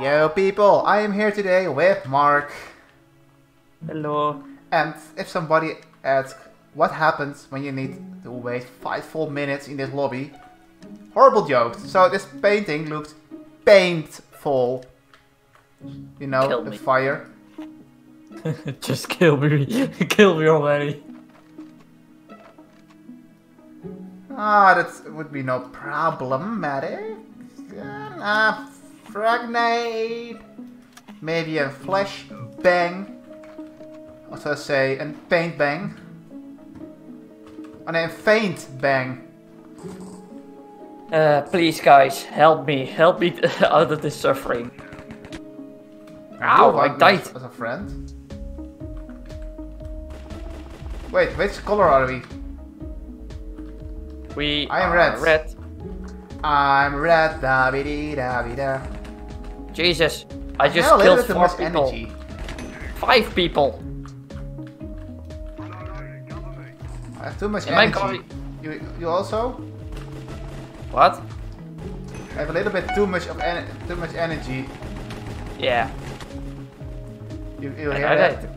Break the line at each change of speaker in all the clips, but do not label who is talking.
Yo people, I am here today with Mark.
Hello.
And if somebody asks what happens when you need to wait 5 full minutes in this lobby, horrible jokes. So this painting looks painful. You know,
Kill
the
me.
fire.
Just kill me. kill me already.
Ah, that would be no problematic. Uh, frag nade. Maybe a flash bang. What did I say a paint bang. Oh nee, een faint bang.
Uh, please guys, help me. Help me out of this suffering. Ow,
You
I died.
As a friend. Wait, which color are we?
We
I am
are
red.
red.
I'm red, da bi dee da bi da.
Jesus, I just
Hell,
killed four people.
energy.
Five people.
I have too much
Am
energy. You, you also?
What?
I have a little bit too much of too much energy.
Yeah.
You, you hear
I
that?
died.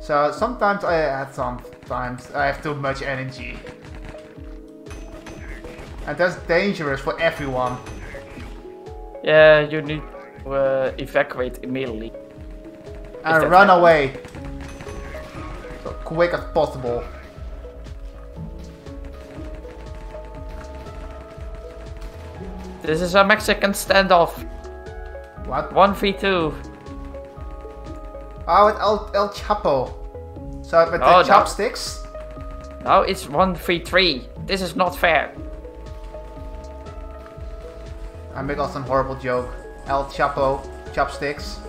So sometimes I had sometimes I have too much energy. And that's dangerous for everyone.
Yeah, you need to uh, evacuate immediately.
Uh,
and
run
happens.
away. So quick as possible.
This is a Mexican standoff.
What?
1v2.
Oh, ah, with El, El Chapo. So with the
Oh, no.
chopsticks?
Now it's 1v3. This is not fair.
I make also a horrible joke. El Chapo, chopsticks.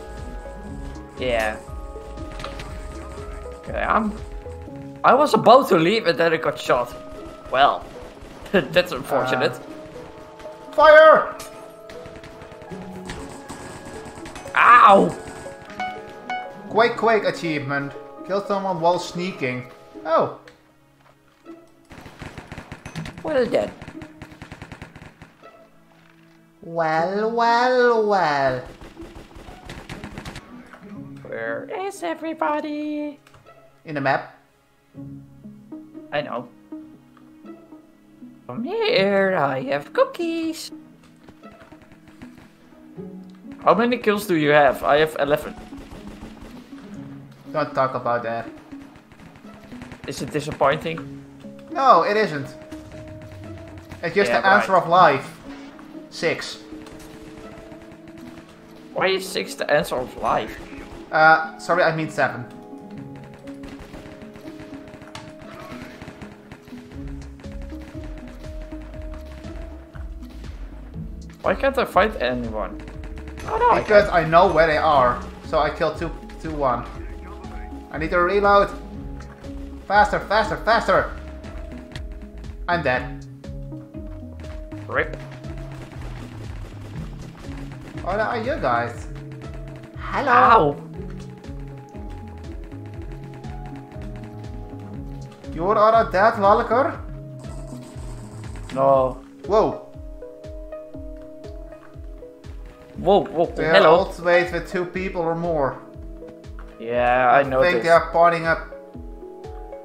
Yeah. Okay, I'm. I was about to leave and then I got shot. Well, that's unfortunate.
Uh, fire!
Ow!
Quake Quake achievement. Kill someone while sneaking. Oh,
Well then.
Well, well, well.
Where is everybody?
In the map.
I know. From here, I have cookies. How many kills do you have? I have 11.
Don't talk about that.
Is it disappointing?
No, it isn't. It's just
Yeah,
the answer
right.
of life. Six.
Why is 6 the answer of life?
Uh, sorry, I mean seven.
Why can't I fight anyone? Oh no,
Because
can't.
I know where they are. So I killed two, two, one. I need to reload. Faster, faster, faster. I'm dead.
Rip.
What are you guys? Hello.
Ow!
You are a dead, Walker?
No.
Whoa.
Whoa, whoa,
They are
hello.
all wait with two people or more.
Yeah, I know
I think
this.
they are partying up.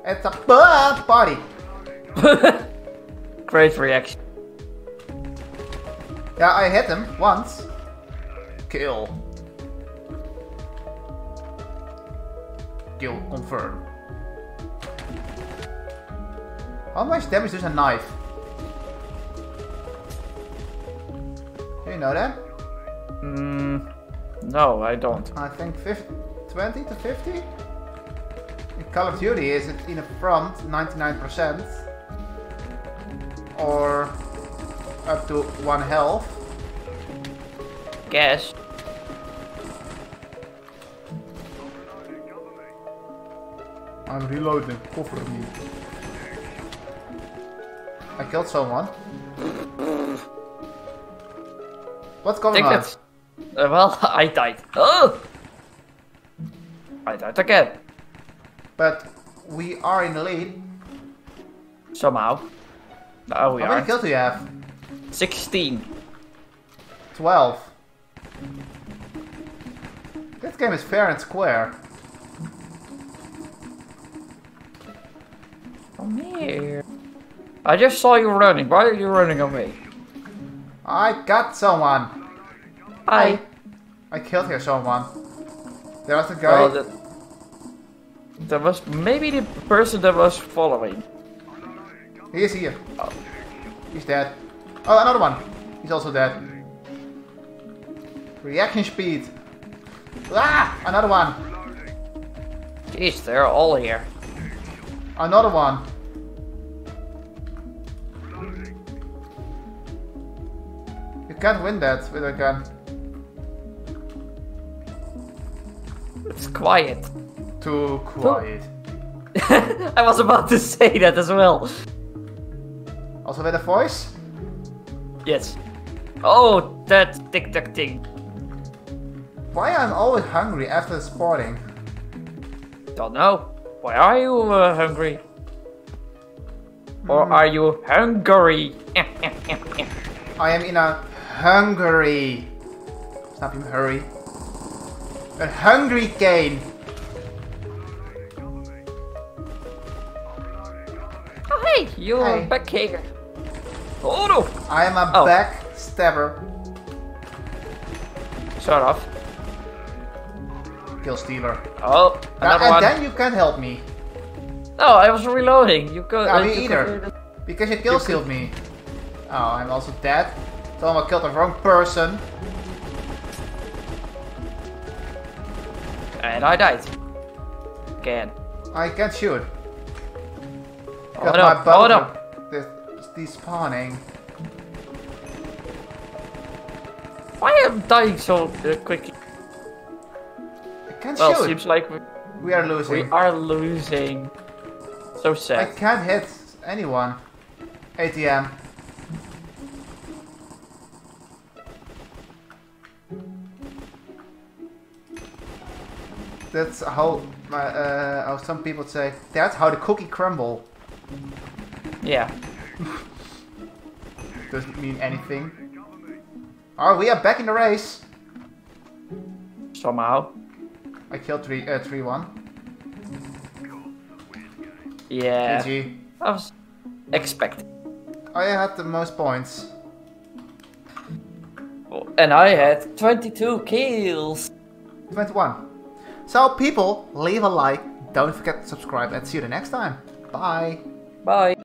It's a bu- party.
Great reaction.
Yeah, I hit him once. Kill. Kill confirm. How much damage does a knife? Do you know that?
Mm, no, I don't.
I think 50, 20 to 50? In Call of Duty is it in the front 99% or up to 1 health.
Guess.
I'm reloading, cover me. I killed someone. What's going on?
Uh, well, I died. Oh! I died again.
But we are in the lead.
Somehow. No, we
How many kills do you have?
16.
12. This game is fair and square.
Come here. I just saw you running. Why are you running on me?
I got someone.
Hi.
I killed here someone. There was a guy.
Well, that, that was maybe the person that was following.
He is here.
Oh.
He's dead. Oh, another one. He's also dead. Reaction speed. Ah! Another one.
Jeez, they're all here.
Another one. You can't win that with a gun.
It's quiet.
Too quiet.
I was about to say that as well.
Also with a voice?
Yes. Oh, that tic tac thing.
Why I'm always hungry after sporting?
Don't know. Why are you uh, hungry? Or are you hungry?
I am in a hungry. Stop him, hurry. A hungry game.
oh, hey, you're
Hey.
back here. Oh no!
I am a
Oh.
backstabber.
Shut of.
Kill stealer.
Oh,
Now,
another
and
one.
then you can't help me.
No, I was reloading. You uh,
me
you
either.
completed-
Because you kill
You
stealed me. Oh, I'm also dead. Someone killed the wrong person.
And I died. Again.
I can't shoot.
Oh
Because
no,
my bow
oh no.
is despawning.
Why am I dying so uh, quickly?
Can't
Well,
shoot.
seems like we,
We are losing.
we are losing. So sad.
I can't hit anyone. ATM. That's how, uh, uh, how some people say. That's how the cookie crumble.
Yeah.
Doesn't mean anything. Oh, we are back in the race.
Somehow.
I killed three, uh, three one.
Yeah.
GG.
I was expecting.
I had the most points.
And I had 22 kills.
21. So people, leave a like, don't forget to subscribe and see you the next time. Bye.
Bye.